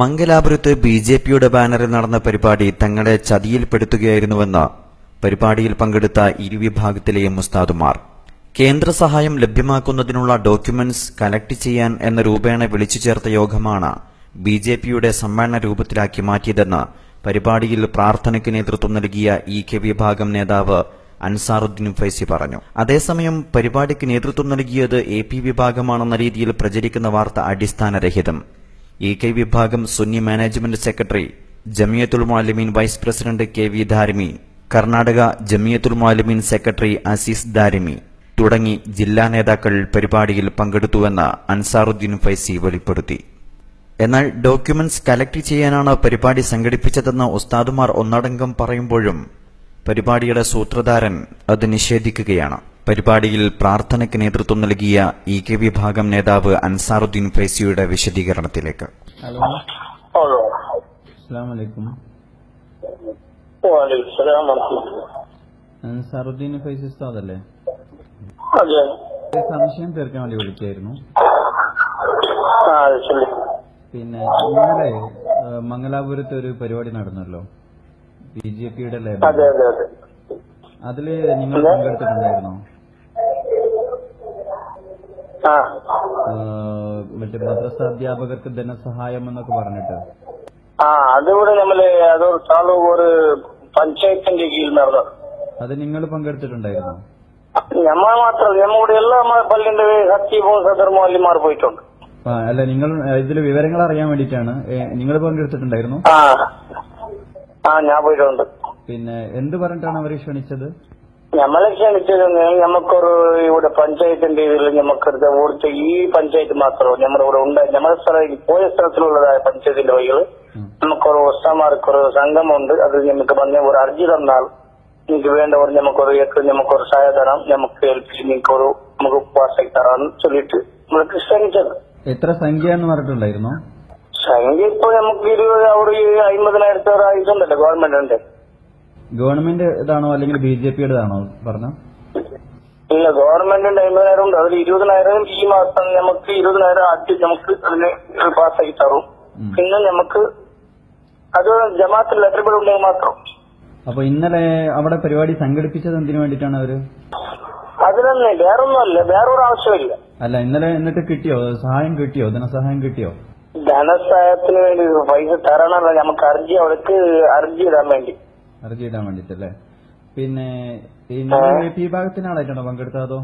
മംഗലാപുരത്ത് B J പിയുടെ ബാനറിൽ നടന്ന പരിപാടി തങ്ങളെ ചതിയിൽപ്പെടുത്തുകയായിരുന്നുവെന്ന് പരിപാടിയിൽ പങ്കെടുത്ത ഇരുവിഭാഗത്തിലെയും മുസ്താദുമാർ കേന്ദ്ര സഹായം ലഭ്യമാക്കുന്നതിനുള്ള ഡോക്യുമെന്റ്സ് കലക്ട് ചെയ്യാൻ എന്ന രൂപേണ വിളിച്ചു ചേർത്ത യോഗമാണ് ബി ജെ പിയുടെ സമ്മേളന രൂപത്തിലാക്കി മാറ്റിയതെന്ന് പരിപാടിയിൽ പ്രാർത്ഥനയ്ക്ക് നേതൃത്വം നൽകിയ ഇ കെ വിഭാഗം നേതാവ് അൻസാറുദ്ദീൻ ഫൈസി പറഞ്ഞു. അതേസമയം പരിപാടിക്ക് നേതൃത്വം നൽകിയത് എ പി വിഭാഗമാണെന്ന രീതിയിൽ പ്രചരിക്കുന്ന വാർത്ത അടിസ്ഥാനരഹിതം. ഇ കെ വിഭാഗം Sunni management secretary Jamiyyathul Muallimeen vice president K V Darimi Karnataka Jamiyyathul Muallimeen secretary Azeez Darimi തുടങ്ങി ജില്ലാ നേതാക്കൾ പരിപാടിയിൽ പങ്കെടുത്തുവെന്ന് അൻസാറുദ്ദീൻ ഫൈസി വെളിപ്പെടുത്തി. എന്നാൽ ഡോക്യുമെന്റ്സ് കലക്ട് ചെയ്യാനാണ് പരിപാടി സംഘടിപ്പിച്ചതെന്ന് ഉസ്താദുമാർ ഒന്നടങ്കം പറയുമ്പോഴും പരിപാടിയുടെ സൂത്രധാരൻ അത് നിഷേധിക്കുകയാണ്. പരിപാടിയിൽ പ്രാർത്ഥനയ്ക്ക് നേതൃത്വം നൽകിയ ഇ കെ വിഭാഗം നേതാവ് അൻസാറുദ്ദീൻ ഫൈസിയുടെ വിശദീകരണത്തിലേക്ക്. ഹലോ. അൻസാറുദ്ദീൻ ഫൈസി ഉസ്താദ് അതെ. ഒരു സംശയം തീർക്കാൻ വേണ്ടി വിളിക്കായിരുന്നു. പിന്നെ ഇന്നലെ മംഗലാപുരത്ത് ഒരു പരിപാടി നടന്നല്ലോ. ബി ജെ പിയുടെ അതെ ലേബർ അതെ. അതെ അതിൽ നിങ്ങൾ പങ്കെടുത്തിട്ടുണ്ടായിരുന്നോ? മറ്റേ മദ്രസ അധ്യാപകർക്ക് ധനസഹായം എന്നൊക്കെ പറഞ്ഞിട്ട്. ആ അതിവിടെ നമ്മൾ അതൊരു താലൂക്ക് ഒരു പഞ്ചായത്തിന്റെ കീഴിൽ നടന്നു. അത് നിങ്ങൾ പങ്കെടുത്തിട്ടുണ്ടായിരുന്നു? ഞമ്മ മാത്രം നമ്മുടെ എല്ലാ പള്ളിന്റെ ഹത്തീബും സദർമാലിമാർ പോയിട്ടുണ്ട്. ആ അല്ല നിങ്ങൾ ഇതിൽ വിവരങ്ങൾ അറിയാൻ വേണ്ടിയിട്ടാണ്. നിങ്ങൾ പങ്കെടുത്തിട്ടുണ്ടായിരുന്നു? ആ ഞാൻ പോയിട്ടുണ്ട്. പിന്നെ എന്ത് പറഞ്ഞിട്ടാണ് അവരെ ക്ഷണിച്ചത്? നമ്മളെ ക്ഷണിച്ചത് നമുക്കൊരു ഇവിടെ പഞ്ചായത്തിന്റെ ഇതിൽ നമുക്കൊരു ഇവിടുത്തെ ഈ പഞ്ചായത്ത് മാത്രമോ നമ്മുടെ ഇവിടെ ഉണ്ട് നമ്മുടെ സ്ഥലം പോയ സ്ഥലത്തിലുള്ളതായ പഞ്ചായത്തിന്റെ വഴികൾ നമുക്കൊരു ഉസ്താമാർക്ക് ഒരു സംഘമുണ്ട് അത് നമുക്ക് പറഞ്ഞ ഒരു അർജി തന്നാൽ നിങ്ങൾക്ക് വേണ്ട ഒരു നമുക്കൊരു ഏക്കർ നമുക്കൊരു സഹായ തരാം നമുക്ക് ഏൽപ്പിച്ച് നിങ്ങൾക്കൊരു നമുക്ക് പാസ്സാക്കി തരാമെന്ന് ചൊല്ലിട്ട് നമ്മൾക്ക് ക്ഷണിച്ചത്. എത്ര സംഖ്യ എന്ന് പറഞ്ഞിട്ടുണ്ടായിരുന്നു? സംഖ്യ ഇപ്പൊ നമുക്ക് ഇരുപത് അവിടെ ഈ അമ്പതിനായിരത്തി ഒരു ആയിട്ടുണ്ടല്ലോ ഗവൺമെന്റ് ഉണ്ട് ഗവൺമെന്റ് ഇതാണോ അല്ലെങ്കിൽ ബി ജെ പിയുടേതാണോ പറഞ്ഞ? ഇല്ല ഗവൺമെന്റിന്റെ അമ്പതിനായിരം ഉണ്ട് അതിൽ ഇരുപതിനായിരം ഈ മാസം നമുക്ക് ഇരുപതിനായിരം ആദ്യം നമുക്ക് അതിന് പാസ്സാക്കി തരും പിന്നെ നമുക്ക് അത് ജമാഅത്ത് ലെറ്റർ ബിൽ ഉണ്ടെങ്കിൽ മാത്രം. അപ്പൊ ഇന്നലെ അവിടെ പരിപാടി സംഘടിപ്പിച്ചത് എന്തിനു വേണ്ടിയിട്ടാണ് അവർ? അതിനൊന്നും വേറൊന്നുമല്ല വേറൊരു ആവശ്യമില്ല. അല്ല ഇന്നലെ എന്നിട്ട് കിട്ടിയോ? സഹായം കിട്ടിയോ? ധനസഹായം കിട്ടിയോ? ധനസഹായത്തിന് വേണ്ടി പൈസ തരണമല്ല നമുക്ക് അർജി അവർക്ക് അർജി ഇടാൻ വേണ്ടി. അർജി ഇടാൻ വേണ്ടിട്ടല്ലേ? പിന്നെ പി വിഭാഗത്തിന് ആളായിട്ടാണോ പങ്കെടുത്തത് അതോ?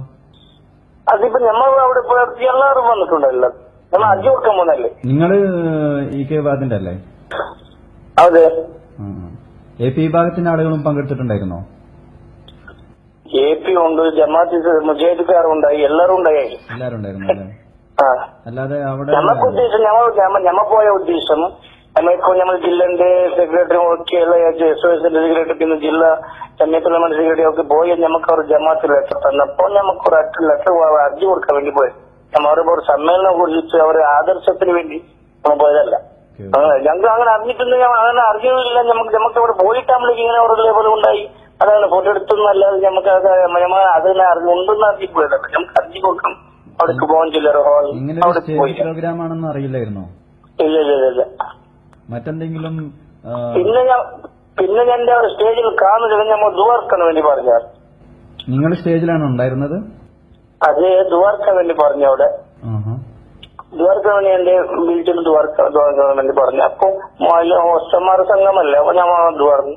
അതിപ്പോ നമ്മൾ അവിടെ എല്ലാവരും വന്നിട്ടുണ്ടല്ലോ. നമ്മൾ അഞ്ചു കൊടുക്കാൻ പോകുന്നല്ലേ നിങ്ങൾ ഇ കെ വിഭാഗത്തിന്റെ അല്ലേ? അതെ. എ പി വിഭാഗത്തിന്റെ ആളുകളും പങ്കെടുത്തിട്ടുണ്ടായിരുന്നോ? എ പി ഉണ്ട് ജമാഅത്ത് മുജാഹിദ്ക്കാരുണ്ടായി എല്ലാവരും ഉണ്ടായി. എല്ലാരും ഉണ്ടായിരുന്നു അല്ലാതെ അവിടെ ഞമ്മക്ക് ഉദ്ദേശം ഞമ്മ പോയ ഉദ്ദേശം നമ്മളിപ്പോ നമ്മൾ ജില്ലന്റെ സെക്രട്ടറി ഒക്കെയുള്ള എസ് എസിന്റെ സെക്രട്ടറി പിന്നെ ജില്ല നമ്മുടെ സെക്രട്ടറി ഒക്കെ പോയി നമുക്ക് അവർ ജമാഅത്ത് ലെറ്റർ തന്നപ്പോൾ നമുക്ക് ഒരു അറ്റ ലെറ്റർ അർജി കൊടുക്കാൻ വേണ്ടി പോയി. നമ്മൾ അവരുടെ ഒരു സമ്മേളനം കുറിച്ച് അവരുടെ ആദർശത്തിന് വേണ്ടി നമ്മൾ പോയതല്ല. ഞങ്ങൾ അങ്ങനെ അറിഞ്ഞിട്ടുണ്ടെങ്കിൽ അങ്ങനെ അറിഞ്ഞില്ല നമുക്ക് നമുക്ക് അവിടെ പോയിട്ടാകുമ്പോഴേക്ക് ഇങ്ങനെ ഒരു ലേബൽ ഉണ്ടായി. അതാണ് ഫോട്ടോ എടുത്തൊന്നല്ലാതെ നമുക്ക് അത് അതിനെ അറിഞ്ഞുണ്ടെന്ന് അറിഞ്ഞു പോയതല്ല. നമുക്ക് അറിഞ്ഞു കൊടുക്കണം. അവിടേക്ക് പോകാൻ ചില്ലറ ഹോൾ അവിടെ പോയി പ്രോഗ്രാം ആണെന്ന് അറിയില്ലായിരുന്നോ? ഇല്ല ഇല്ല ഇല്ല, ഇല്ല. മറ്റെന്തെങ്കിലും പിന്നെ ഞാൻ പിന്നെ ഞാൻ എന്റെ സ്റ്റേജിൽ കാണുന്നില്ല നമ്മൾ ദുവാർക്കാൻ വേണ്ടി പറഞ്ഞ. നിങ്ങൾ സ്റ്റേജിലാണ് ഉണ്ടായിരുന്നത്? അത് ദുവാർക്കാൻ വേണ്ടി പറഞ്ഞു അവിടെ. ദുവാർക്കാൻ വേണ്ടി എന്റെ വീട്ടിൽ ദുവാർക്കാൻ ദുവാർക്കാൻ വേണ്ടി പറഞ്ഞു. അപ്പൊ ഹോസ്റ്റന്മാരുടെ സംഘമല്ലേ അപ്പൊ ഞാൻ ദുവർന്ന്.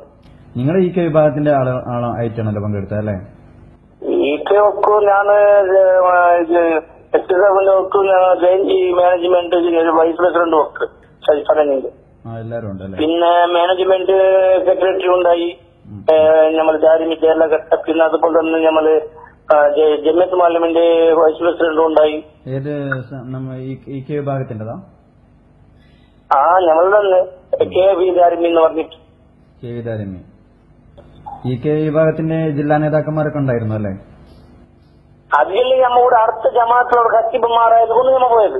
നിങ്ങൾ ഈ കെ വിഭാഗത്തിന്റെ ആയിട്ടാണല്ലോ പങ്കെടുത്തത് അല്ലേ? ഈക്കെ ഒക്കെ ഞാൻ എസ് ഒക്കെ റേഞ്ച് മാനേജ്മെന്റ് വൈസ് പ്രസിഡന്റ് ഒക്കെ സജിസ്ഥാനിന്റെ പിന്നെ മാനേജ്മെന്റ് സെക്രട്ടറി ഉണ്ടായി. നമ്മൾ ദാരിമി കേരള ഘട്ട പിന്നെ അതുപോലെ തന്നെ നമ്മൾ ആ, പാർലമെന്റ് മാലിമിന്റെ വൈസ് പ്രസിഡന്റ് ഉണ്ടായി. ഏത് വിഭാഗത്തിന്റെതാ ആ ഞങ്ങൾ തന്നെ കെ വി ദാരിമി എന്ന് പറഞ്ഞിട്ട്. K V Darimi. ഈ കെ വിഭാഗത്തിന്റെ ജില്ലാ നേതാക്കന്മാരൊക്കെ ഉണ്ടായിരുന്നു അല്ലേ? അതിൽ നമ്മുടെ അടുത്ത ജമാഅത്തിലുള്ള കൊണ്ട് നമ്മ പോയത്.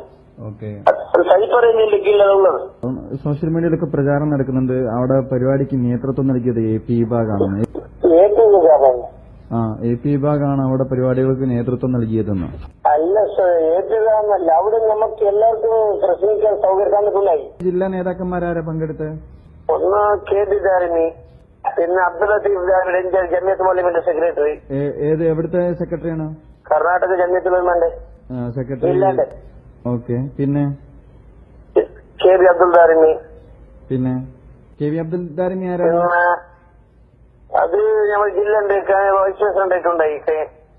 സോഷ്യൽ മീഡിയയിലൊക്കെ പ്രചാരണം നടക്കുന്നുണ്ട്. അവിടെ പരിപാടിക്ക് നേതൃത്വം നൽകിയത് എ പി വിഭാഗമാണ് ആ എ പി വിഭാഗമാണ് അവിടെ പരിപാടികൾക്ക് നേതൃത്വം നൽകിയതെന്ന്. അല്ല എ പി വിഭാഗമല്ല. അവിടെ നമുക്ക് എല്ലാവർക്കും പ്രസംഗിക്കാൻ സൗകര്യം തന്നിട്ടുണ്ടായി. ജില്ലാ നേതാക്കന്മാരാരെ പങ്കെടുത്ത്? ഒന്ന് കെ ഡി ദാരിണി പിന്നെ അബ്ദുൾ ലത്തീഫ് ദാരിണി മൗലിമിന്റെ സെക്രട്ടറി. ഏത് എവിടുത്തെ സെക്രട്ടറിയാണ്? കർണാടക ജമ്മിയത്ത് ഉലമന്റെ സെക്രട്ടറി. ഓക്കെ. പിന്നെ? K V Abdul Darimi. പിന്നെ? കെ വി അബ്ദുൽ ദാരിമി ആരാണ്? അത് നമ്മൾ ജില്ല ഉണ്ടായി.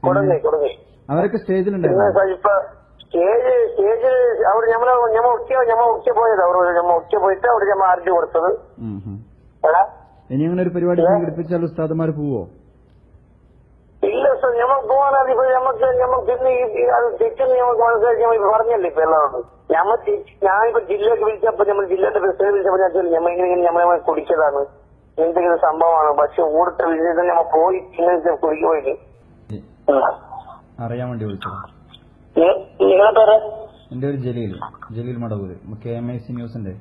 കൊടുങ്ങി കൊടുങ്ങി. അവരൊക്കെ സ്റ്റേജിലുണ്ടായിരുന്നു? ഇപ്പൊ സ്റ്റേജ് സ്റ്റേജിൽ അവിടെ ഞമ്മൾ ഞമ്മ ഒക്കിയ ഞമ്മ ഒക്കിയ പോയത്. അവർ ഞമ്മ ഒക്കിയ പോയിട്ട് അവിടെ ഞമ്മ ആർജി കൊടുത്തത്. ഇനി അങ്ങനെ ഒരു പരിപാടി സംഘടിപ്പിച്ചാൽ ഉസ്താദുമാർ പോവോ? ഇല്ല സർ ഞമ്മക്ക് പോകാനാണ് ഇപ്പൊ ഞമ്മക്ക് ഞമ്മക്ക് ഇന്ന് ഈ- അത് തെറ്റെന്ന് ഞമ്മക്ക് മനസ്സിലാക്കി ഞമ്മ പറഞ്ഞല്ലേ ഇപ്പൊ എല്ലാവരോടും ഞമ്മ ഞാനിപ്പോ ജില്ലക്ക് വിളിച്ചപ്പോ ഞമ്മൾ ജില്ലയുടെ പ്രസിഡന്റ് വിളിച്ചപ്പോ ഞാൻ ചോദിച്ചു, ഞമ്മ ഇങ്ങനെ ഇങ്ങനെ ഞമ്മളെ കുടിച്ചതാണ്. എന്തെങ്കിലും സംഭവമാണ്? പക്ഷെ ഓടുത്ത വിജയത്തിൽ ഞമ്മ പോയി ഇങ്ങനെ കുടിക്കുപോയിട്ട് അറിയാൻ വേണ്ടി വിളിച്ചത് നിങ്ങളെ പേര്? എന്റെ ഒരു Jaleel. Jaleel Madavoor. K M I C ന്യൂസിന്റെ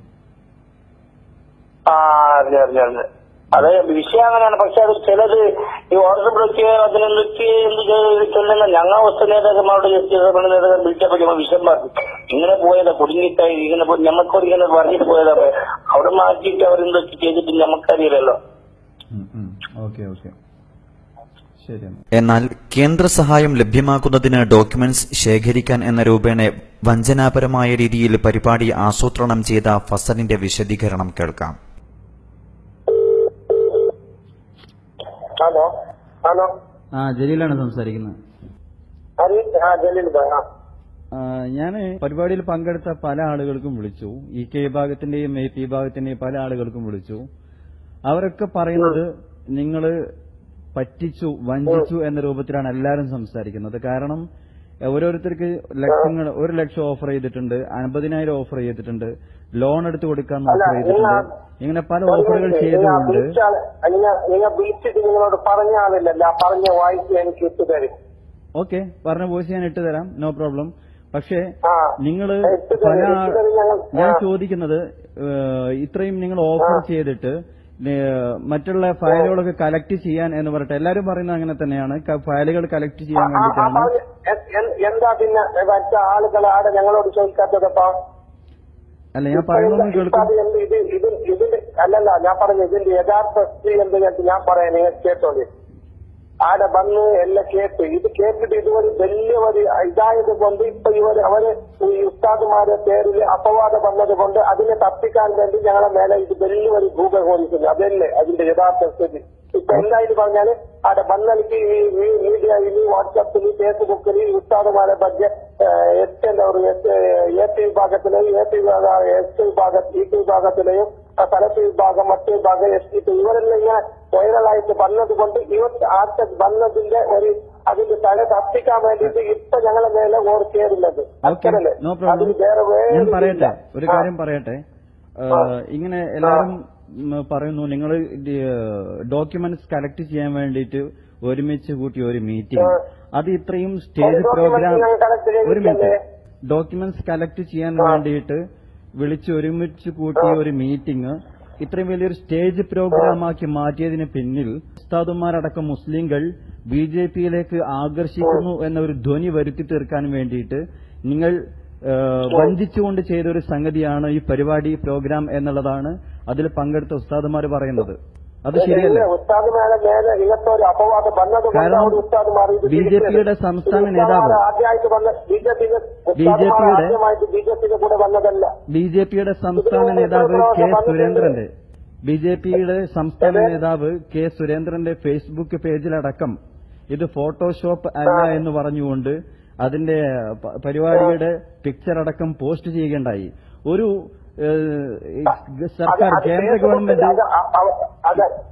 ആ അറിഞ്ഞു അറിഞ്ഞു അറിഞ്ഞു അതെ വിഷയം അങ്ങനെയാണ്. പക്ഷെ അത് ചിലത് ഈ ഓർഡർ അതിനൊക്കെ എന്ത് ചൊല്ലുന്ന ഞങ്ങൾ ഒത്ത നേതാക്കന്മാരോട് ജസ്റ്റിസ് നേതാക്കൾ വിളിച്ചപ്പോൾ വിഷം പറഞ്ഞു. ഇങ്ങനെ പോയതാ കുടുങ്ങിട്ടായി ഇങ്ങനെ പോയി ഞമ്മക്കൊരു ഇങ്ങനെ പറഞ്ഞിട്ട് പോയതാ അവിടെ മാറ്റിയിട്ട് അവരെന്തൊക്കെ ചെയ്തിട്ട് ഞമ്മക്കറിയില്ലല്ലോ. Okay okay. ശരി എന്നാൽ കേന്ദ്ര സഹായം ലഭ്യമാക്കുന്നതിന് ഡോക്യുമെന്റ്സ് ശേഖരിക്കാൻ എന്ന രൂപേണ വഞ്ചനാപരമായ രീതിയിൽ പരിപാടി ആസൂത്രണം ചെയ്ത ഫസലിന്റെ വിശദീകരണം കേൾക്കാം. Hello hello. ആ ജലീലാണ് സംസാരിക്കുന്നത്. ഞാൻ പരിപാടിയിൽ പങ്കെടുത്ത പല ആളുകൾക്കും വിളിച്ചു. ഇ കെ വിഭാഗത്തിന്റെയും എ പി വിഭാഗത്തിന്റെയും പല ആളുകൾക്കും വിളിച്ചു. അവരൊക്കെ പറയുന്നത് നിങ്ങൾ പറ്റിച്ചു വഞ്ചിച്ചു എന്ന രൂപത്തിലാണ് എല്ലാവരും സംസാരിക്കുന്നത്. കാരണം ഓരോരുത്തർക്ക് ലക്ഷങ്ങൾ ഒരു ലക്ഷം ഓഫർ ചെയ്തിട്ടുണ്ട് അൻപതിനായിരം ഓഫർ ചെയ്തിട്ടുണ്ട് ലോൺ എടുത്ത് കൊടുക്കാൻ ഓഫർ ചെയ്തിട്ടുണ്ട്. ഇങ്ങനെ പല ഓഫറുകൾ ചെയ്തുകൊണ്ട് നിങ്ങൾ വിളിച്ചിട്ട് നിങ്ങളോട് പറഞ്ഞ ആളില്ലല്ലോ ആ പറഞ്ഞ വായിച്ച് എനിക്ക് ഓക്കെ പറഞ്ഞ വോയിസ് ഞാൻ ഇട്ട് തരാം നോ പ്രോബ്ലം പക്ഷേ നിങ്ങൾ പല. ഞാൻ ചോദിക്കുന്നത് ഇത്രയും നിങ്ങൾ ഓഫർ ചെയ്തിട്ട് മറ്റുള്ള ഫയലുകളൊക്കെ കളക്ട് ചെയ്യാൻ എന്ന് പറഞ്ഞിട്ട് എല്ലാരും പറയുന്നത് അങ്ങനെ തന്നെയാണ്. ഫയലുകൾ കളക്ട് ചെയ്യാൻ വേണ്ടിയിട്ടാണ്. എന്താ പിന്നെ മറ്റ ആളുകൾ ആടെ ഞങ്ങളോട് ചോദിക്കാത്തതപ്പോ അല്ല ഞാൻ പറയുന്നത് കേൾക്കും. അല്ലല്ല ഞാൻ പറഞ്ഞു ഇതിന്റെ യഥാർത്ഥ സ്ത്രീ എന്ത് ഞാൻ പറയാം നിങ്ങൾ കേട്ടോളി. ആടെ വന്ന് എല്ലാം കേട്ട് ഇത് കേട്ടിട്ട് ഇതുവരെ വലിയ ഒരു ഇതായത് കൊണ്ട് ഇപ്പൊ ഇവര് അവര് ഈ ഉസ്താദുമാരുടെ പേരിൽ അപവാദം വന്നത് കൊണ്ട് അതിനെ തപ്പിക്കാൻ വേണ്ടി ഞങ്ങളെ മേലെ ഇത് വലിയ ഒരു ഭൂപ ഹോലിക്കുന്നു അതല്ലേ അതിന്റെ യഥാർത്ഥ സ്ഥിതി ഇപ്പൊ എന്തായാലും പറഞ്ഞാല് അവിടെ വന്നെനിക്ക് ഈ ഈ മീഡിയയിൽ വാട്സാപ്പിൽ ഫേസ്ബുക്കിൽ ഈ ഉസ്താദുമാരെ ಬಗ್ಗೆ എസ് എന്താ പറയുക എ പി വിഭാഗത്തിലെയും എ പി എസ് വിഭാഗ ഇ പി വിഭാഗത്തിലെയും തലപ്പ് വിഭാഗം മറ്റു വിഭാഗം എസ് ടി പി ഇവരെല്ലാം ഇങ്ങനെ വൈറലായിട്ട് വന്നത് കൊണ്ട് ഇവർ ആർട്ടസ് വന്നതിന്റെ ഒരു അതിന്റെ തല തപ്പിക്കാൻ വേണ്ടിയിട്ട് ഇപ്പൊ ഞങ്ങളെ മേലെ ഓർ അതിന് വേറെ വേറെ പ്രോബ്ലം ഞാൻ പറയട്ടെ? ഒരു കാര്യം പറയട്ടെ? ഇങ്ങനെ എല്ലാവരും പറയുന്നു നിങ്ങൾ ഡോക്യുമെന്റ്സ് കളക്ട് ചെയ്യാൻ വേണ്ടിയിട്ട് ഒരുമിച്ച് കൂട്ടിയ ഒരു മീറ്റിംഗ് അത് ഇത്രയും സ്റ്റേജ് പ്രോഗ്രാം? ഒരു മിനിറ്റ് ഡോക്യുമെന്റ്സ് കളക്ട് ചെയ്യാൻ വേണ്ടിയിട്ട് വിളിച്ച് ഒരുമിച്ച് കൂട്ടിയ ഒരു മീറ്റിംഗ് ഇത്രയും വലിയൊരു സ്റ്റേജ് പ്രോഗ്രാമാക്കി മാറ്റിയതിന് പിന്നിൽ ഉസ്താദുമാരടക്കം മുസ്ലിങ്ങൾ ബി ജെ പിയിലേക്ക് ആകർഷിക്കുന്നു എന്ന ഒരു ധ്വനി വരുത്തി തീർക്കാൻ വേണ്ടിയിട്ട് നിങ്ങൾ വഞ്ചിച്ചുകൊണ്ട് ചെയ്തൊരു സംഗതിയാണ് ഈ പരിപാടി പ്രോഗ്രാം എന്നുള്ളതാണ് അതിൽ പങ്കെടുത്ത ഉസ്താദുമാർ പറയുന്നത്. അത് ശരിയല്ല. കാരണം ബി ജെ പിയുടെ സംസ്ഥാന നേതാവ് ബി ജെ പിയുടെ ബി ജെ പിയുടെ സംസ്ഥാന നേതാവ് കെ സുരേന്ദ്രന്റെ. ബി ജെ പിയുടെ സംസ്ഥാന നേതാവ് കെ സുരേന്ദ്രന്റെ ഫേസ്ബുക്ക് പേജിലടക്കം ഇത് ഫോട്ടോഷോപ്പ് അല്ല എന്ന് പറഞ്ഞുകൊണ്ട് അതിന്റെ പരിപാടിയുടെ പിക്ചർ അടക്കം പോസ്റ്റ് ചെയ്യുകയുണ്ടായി. ഒരു സർക്കാർ കേന്ദ്ര ഗവൺമെന്റ്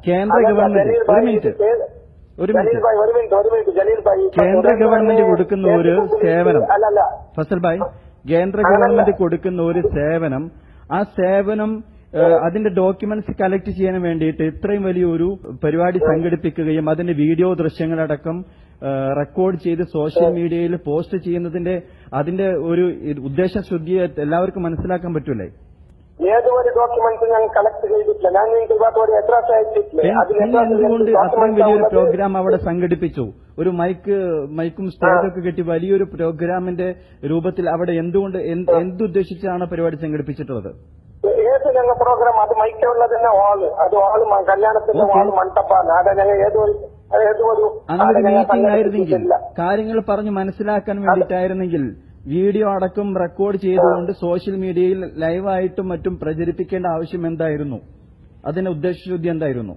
കേന്ദ്ര ഗവൺമെന്റ് ഒരു മിനിറ്റ്. ഒരു മിനിറ്റ്. കേന്ദ്ര ഗവൺമെന്റ് കൊടുക്കുന്ന ഒരു സേവനം. ഫസൽ ഭായ് കേന്ദ്ര ഗവൺമെന്റ് കൊടുക്കുന്ന ഒരു സേവനം ആ സേവനം അതിന്റെ ഡോക്യുമെന്റ്സ് കളക്ട് ചെയ്യാൻ വേണ്ടിയിട്ട് ഇത്രയും വലിയൊരു പരിപാടി സംഘടിപ്പിക്കുകയും അതിന്റെ വീഡിയോ ദൃശ്യങ്ങളടക്കം റെക്കോർഡ് ചെയ്ത് സോഷ്യൽ മീഡിയയിൽ പോസ്റ്റ് ചെയ്യുന്നതിന്റെ അതിന്റെ ഒരു ഉദ്ദേശശുദ്ധിയെ എല്ലാവർക്കും മനസ്സിലാക്കാൻ പറ്റൂലേ? ഏതൊരു ഡോക്യുമെന്റ്സ് ഞാൻ കളക്ട് ചെയ്തിട്ടില്ല. ഞാൻ നിങ്ങൾക്ക് ഇതുപോലെ എഡ്രസ് അയച്ചിട്ടില്ല. എന്ത് അത്രയും വലിയൊരു പ്രോഗ്രാം അവിടെ സംഘടിപ്പിച്ചു. ഒരു മൈക്ക് മൈക്കും സ്റ്റേജൊക്കെ കിട്ടി. വലിയൊരു പ്രോഗ്രാമിന്റെ രൂപത്തിൽ അവിടെ എന്തുകൊണ്ട് എന്ത് എന്തുദ്ദേശിച്ചാണ് പരിപാടി സംഘടിപ്പിച്ചിട്ടുള്ളത്? ഏത് ഞങ്ങൾ പ്രോഗ്രാം അത് മൈക്കുള്ളത് തന്നെ ഹാൾ അത് ഹാൾ കല്യാണത്തിന്റെ ഓൾ ഹാൾ മണ്ഡപ്പാണ്. അവിടെ ഞങ്ങൾ ഏതൊരു ഏതൊരു കാര്യങ്ങൾ പറഞ്ഞു മനസ്സിലാക്കാൻ വേണ്ടിയിട്ടായിരുന്നെങ്കിൽ വീഡിയോ അടക്കം റെക്കോർഡ് ചെയ്തുകൊണ്ട് സോഷ്യൽ മീഡിയയിൽ ലൈവായിട്ടും മറ്റും പ്രചരിപ്പിക്കേണ്ട ആവശ്യം എന്തായിരുന്നു? അതിന്റെ ഉദ്ദേശശുദ്ധി എന്തായിരുന്നു?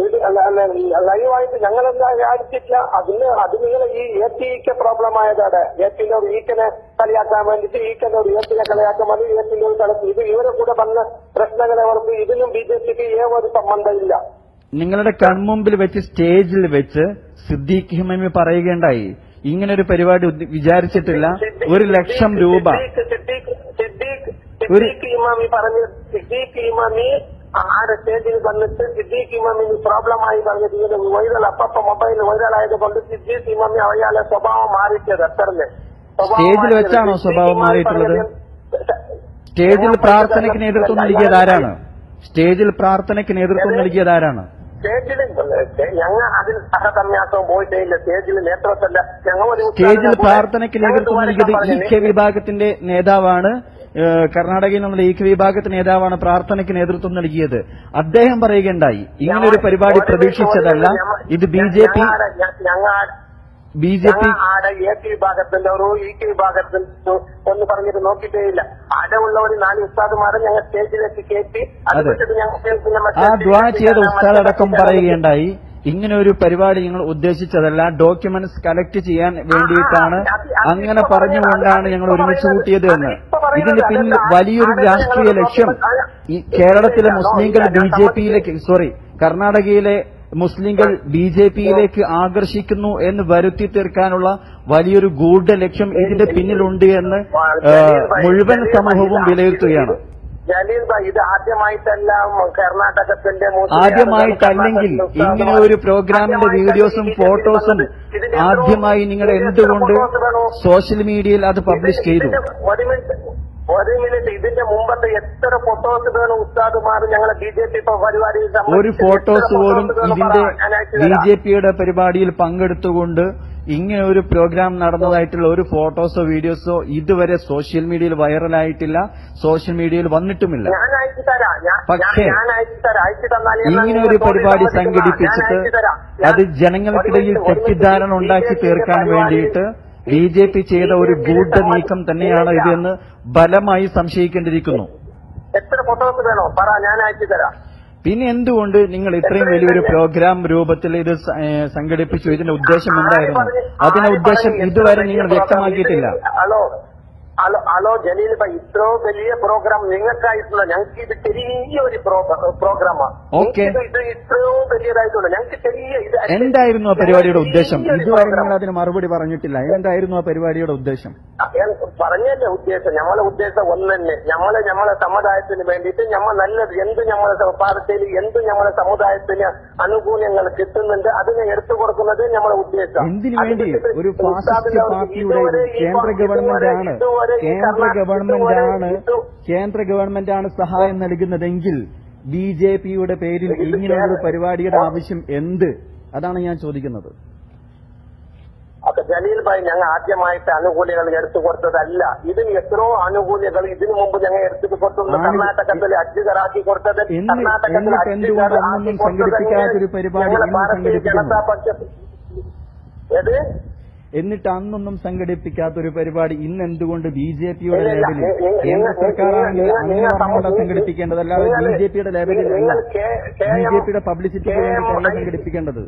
ലൈവായിട്ട് ഞങ്ങൾ എന്താ ലൈവായിട്ട് ഞങ്ങളെന്താ അടിച്ചിട്ടില്ല അതിന് അത് നിങ്ങൾ ഈ എ ടിക്ക് പ്രോബ്ലം ആയതാണ്. എ ടിന്റെ ഒരു ഈക്കനെ കളിയാക്കാൻ വേണ്ടിട്ട് ഈക്കന്റെ ഒരു ടിനെ കളിയാക്കാൻ വേണ്ടി ടിന്റെ ഒരു തലത്തിൽ ഇത് ഇവരെ കൂടെ വന്ന പ്രശ്നങ്ങളെ ഓർത്ത് ഇതിനും ബി ജെ പിക്ക് ഏതൊരു സംബന്ധമില്ല നിങ്ങളുടെ കൺമുമ്പിൽ വെച്ച് സ്റ്റേജിൽ വെച്ച് സിദ്ദീഖ് ഹിമമി പറയുകയുണ്ടായി. ഇങ്ങനെ ഒരു പരിപാടി വിചാരിച്ചിട്ടില്ല. ഒരു ലക്ഷം രൂപ. ഒരു- ഇമാമി പറഞ്ഞു സിദ്ദീഖ് ഇമാമി ആടെ സ്റ്റേജിൽ വന്നിട്ട് സിദ്ദീഖ് ഇമാമിന് പ്രോബ്ലം ആയി പറഞ്ഞത് ഇങ്ങനെ വൈറൽ അപ്പപ്പ മൊബൈൽ വൈറൽ ആയതുകൊണ്ട് സിദ്ദീഖ് ഇമാമി അവയാലെ സ്വഭാവം മാറിയിട്ടത് അത്രന്നെ സ്റ്റേജിൽ വെച്ചാണോ സ്വഭാവം മാറിയിട്ടുള്ളത്? സ്റ്റേജിൽ പ്രാർത്ഥനയ്ക്ക് നേതൃത്വം നൽകിയത് സ്റ്റേജിൽ പ്രാർത്ഥനയ്ക്ക് നേതൃത്വം നൽകിയത് ആരാണ്? സ്റ്റേജിൽ ഞങ്ങൾ അതിൽ സഹകന്യാസവും പോയിട്ടേ ഇല്ല സ്റ്റേജിൽ നേതൃത്വമല്ല ഞങ്ങൾ ഒരു സ്റ്റേജിൽ പ്രാർത്ഥനയ്ക്ക് നേതൃത്വം നൽകിയത് ഇ കെ വിഭാഗത്തിന്റെ നേതാവാണ് കർണാടകയിൽ നമ്മുടെ ഇ കെ വിഭാഗത്തിന്റെ നേതാവാണ് പ്രാർത്ഥനയ്ക്ക് നേതൃത്വം നൽകിയത്. അദ്ദേഹം പറയുകയുണ്ടായി ഇങ്ങനൊരു ഒരു പരിപാടി പ്രതീക്ഷിച്ചതല്ല. ഇത് B J P B J P ആടെ എ പി വിഭാഗത്തിന്റെ ഇ കെ വിഭാഗത്തിന്റെ ഒന്ന് പറഞ്ഞിട്ട് നോക്കിയിട്ടേ ഇല്ല ആടെ ഉള്ള ഒരു നാല് ഉസ്താദുമാരെ ഞങ്ങൾ സ്റ്റേജിലേക്ക് കയറ്റി ആ ദ്വാ ചെയ്ത ഉസ്താദ് അടക്കം പറയുകയുണ്ടായി. ഇങ്ങനെ ഒരു പരിപാടി ഞങ്ങൾ ഉദ്ദേശിച്ചതല്ല. ഡോക്യുമെന്റ്സ് കളക്ട് ചെയ്യാൻ വേണ്ടിയിട്ടാണ്. അങ്ങനെ പറഞ്ഞുകൊണ്ടാണ് ഞങ്ങൾ ഒരുമിച്ച് കൂട്ടിയത് എന്ന്. ഇതിന് പിന്നിൽ വലിയൊരു രാഷ്ട്രീയ ലക്ഷ്യം ഈ കേരളത്തിലെ മുസ്ലിംകൾ ബി ജെ പിയിലേക്ക് സോറി കർണാടകയിലെ മുസ്ലിങ്ങൾ ബി ജെ പിയിലേക്ക് ആകർഷിക്കുന്നു എന്ന് വരുത്തി തീർക്കാനുള്ള വലിയൊരു ഗൂഢ ലക്ഷ്യം ഇതിന്റെ പിന്നിലുണ്ട് എന്ന് മുഴുവൻ സമൂഹവും വിലയിരുത്തുകയാണ്. ആദ്യമായിട്ടല്ലെങ്കിൽ ഇങ്ങനെ ഒരു പ്രോഗ്രാമിന്റെ വീഡിയോസും ഫോട്ടോസും ആദ്യമായി നിങ്ങൾ എന്തുകൊണ്ട് സോഷ്യൽ മീഡിയയിൽ അത് പബ്ലിഷ് ചെയ്തു? ഒരു മിനിറ്റ് ഇതിന്റെ മുമ്പത്തെ എത്ര ഫോട്ടോസ് വേണം ഉസ്താദുമാർ ഞങ്ങളെ ബി ജെ പി പരിപാടിയിൽ ഒരു ഫോട്ടോസ് പോലും ഇതിന്റെ ബി ജെ പിയുടെ പരിപാടിയിൽ പങ്കെടുത്തുകൊണ്ട് ഇങ്ങനെ ഒരു പ്രോഗ്രാം നടന്നതായിട്ടുള്ള ഒരു ഫോട്ടോസോ വീഡിയോസോ ഇതുവരെ സോഷ്യൽ മീഡിയയിൽ വൈറലായിട്ടില്ല സോഷ്യൽ മീഡിയയിൽ വന്നിട്ടുമില്ല. പക്ഷേ, ഇങ്ങനെ ഒരു പരിപാടി സംഘടിപ്പിച്ചിട്ട്. അത് ജനങ്ങൾക്കിടയിൽ തെറ്റിദ്ധാരണ ഉണ്ടാക്കി തീർക്കാൻ വേണ്ടിയിട്ട് ബി ജെ പി ചെയ്ത ഒരു ഗൂഢ നീക്കം തന്നെയാണ് ഇതെന്ന് ബലമായി സംശയിക്കേണ്ടിയിരിക്കുന്നു. എത്ര ഫോട്ടോസ് വേണോ? പറ ഞാൻ അയച്ചു തരാം. പിന്നെ എന്തുകൊണ്ട് നിങ്ങൾ ഇത്രയും വലിയൊരു പ്രോഗ്രാം രൂപത്തിൽ ഇത് സംഘടിപ്പിച്ചു? ഇതിന്റെ ഉദ്ദേശം എന്തായിരുന്നു? അതിന്റെ ഉദ്ദേശം ഇതുവരെ നിങ്ങൾ വ്യക്തമാക്കിയിട്ടില്ല. ഹലോ ഹലോ ജലീൽ ഭായി ഇത്രോ വലിയ പ്രോഗ്രാം നിങ്ങൾക്കായിട്ടുള്ള ഞങ്ങൾക്ക് ഇത് ചെറിയ ഒരു പ്രോഗ്രാമാണ്. ഇത് ഇത്രയോ വലിയതായിട്ടുള്ള ഞങ്ങൾക്ക് ചെറിയ ഇത് എന്തായിരുന്നു ആ പരിപാടിയുടെ ഉദ്ദേശം? ഇതുവരെ. നിങ്ങൾ അതിന് മറുപടി പറഞ്ഞിട്ടില്ല. എന്തായിരുന്നു ആ പരിപാടിയുടെ ഉദ്ദേശം? പറഞ്ഞല്ലേ ഉദ്ദേശം. ഞമ്മളെ ഉദ്ദേശം ഒന്ന് തന്നെ ഞമ്മളെ നമ്മളെ സമുദായത്തിന് വേണ്ടിയിട്ട് നമ്മൾ നല്ലത് എന്ത് നമ്മളെ സ- പാർട്ടിയിൽ എന്ത് നമ്മളെ സമുദായത്തിന് അനുകൂല്യങ്ങൾ കിട്ടുന്നുണ്ട് അതിനെ എടുത്തു കൊടുക്കുന്നത് നമ്മളെ ഉദ്ദേശം. എന്തിനു വേണ്ടി? ഒരു ഫാസിസ്റ്റ് പാർട്ടിയുടെ കേന്ദ്ര ഗവൺമെന്റ് ആണ് കേന്ദ്ര ഗവൺമെന്റാണ് ആണ് കേന്ദ്ര ഗവൺമെന്റാണ് ആണ് സഹായം നൽകുന്നതെങ്കിൽ ബി ജെ പിയുടെ പേരിൽ ഇങ്ങനെയൊരു പരിപാടിയുടെ ആവശ്യം എന്ത്? അതാണ് ഞാൻ ചോദിക്കുന്നത്. അപ്പൊ ജലീൽ ഭായി ഞങ്ങൾ ആദ്യമായിട്ട് ആനുകൂല്യങ്ങൾ എടുത്തു കൊടുത്തതല്ല ഇതിന് എത്രയോ ആനുകൂല്യങ്ങൾ ഇതിനു മുമ്പ് ഞങ്ങൾ എടുത്തു കൊടുത്തത് കർണാടകത്തിൽ അജ്ജിതരാക്കി കൊടുത്തത് കർണാടകത്തിൽ അന്നൊന്നും കൊടുത്തത് ഇന്ന് ഭാരതീയ ജനതാ പക്ഷ ഏത്? എന്നിട്ട് അന്നൊന്നും സംഘടിപ്പിക്കാത്ത ഒരു പരിപാടി ഇന്ന് എന്തുകൊണ്ട് ബി ജെ പിയുടെ നി- കേന്ദ്ര സർക്കാരാണെങ്കിൽ അങ്ങനെ പറഞ്ഞുകൊണ്ട് സമൂഹ- സംഘടിപ്പിക്കേണ്ടതല്ലാതെ ബി ജെ പിയുടെ ലേബലിൽ അല്ല ബി ജെ പിയുടെ പബ്ലിസിറ്റിക്ക് വേണ്ടിയിട്ടല്ല സംഘടിപ്പിക്കേണ്ടത്.